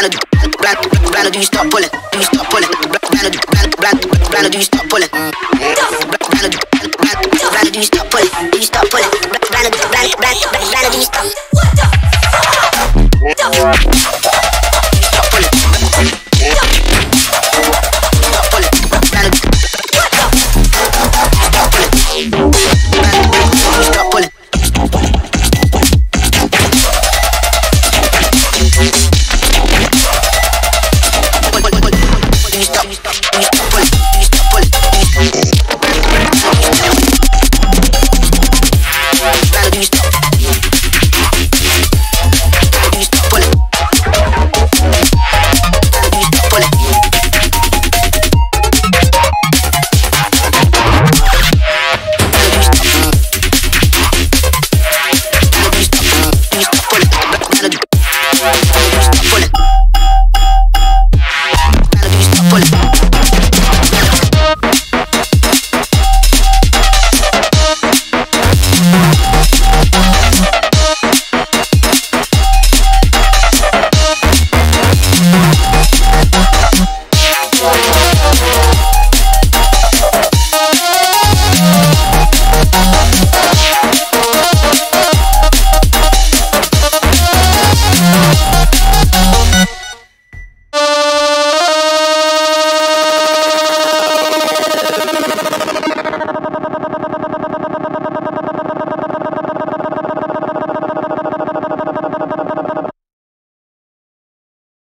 Brando, Brando, Brando, do you stop pulling? Do you stop pulling? Brando, Brando, Brando, Brando, do you stop pulling? Brando, Brando, do you stop pulling? Do you stop pulling? Brando, Brando, Brando, Brando, do you stop? What the?